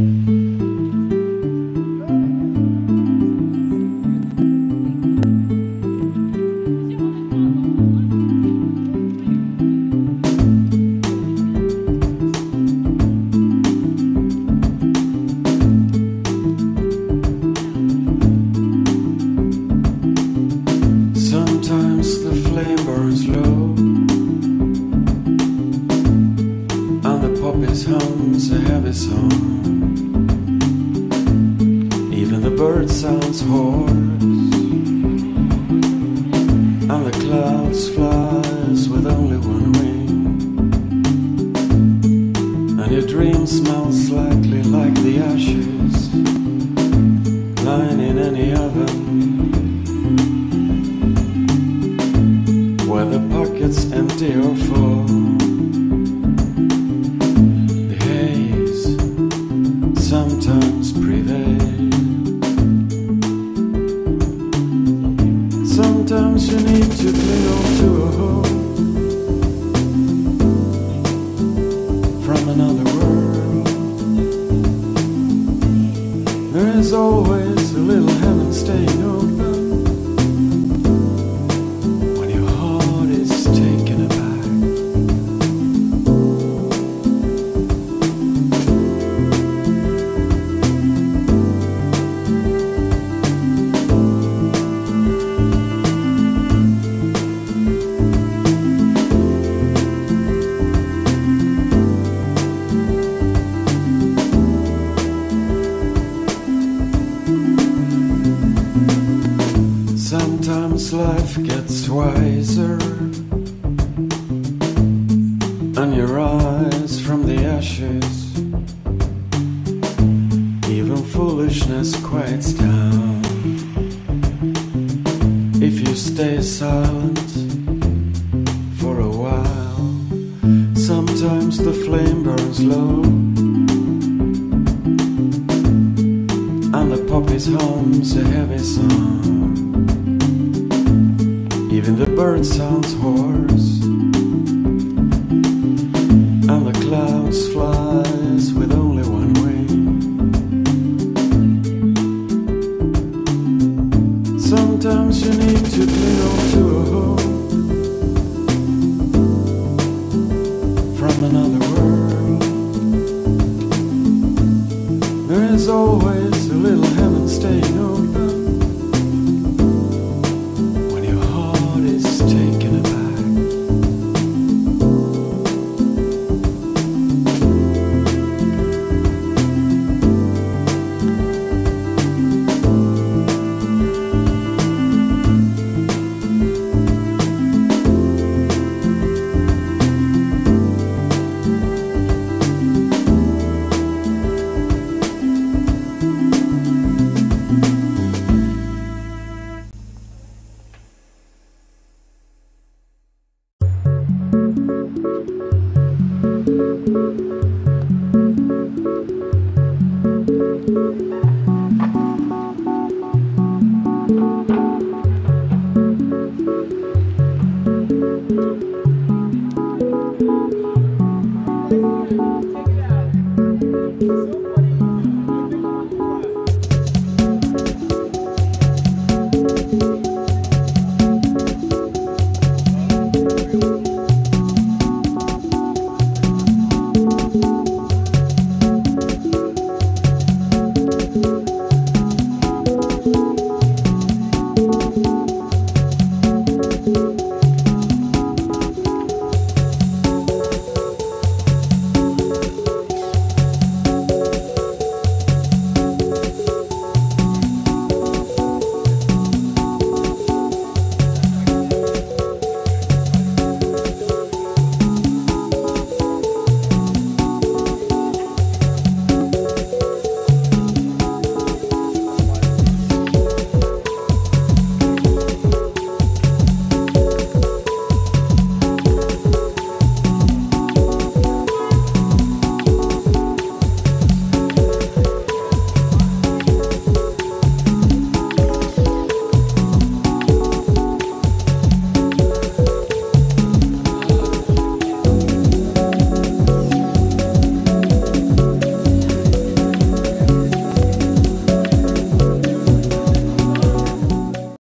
Sometimes bird sounds hoarse, and the clouds flies with only one wing. And your dream smells slightly like the ashes lying in any oven. Where the pockets empty or full. The haze sometimes prevails. To cling on to a hope from another world. There is always a little heaven staying sometimes life gets wiser, and you rise from the ashes. Even foolishness quiets down. If you stay silent for a while, sometimes the flame burns low. And the poppies hums a heavy song. Even the bird sounds hoarse. And the clouds flies with only one wing. Sometimes you need to cling on to a hope from another world. There is always Check it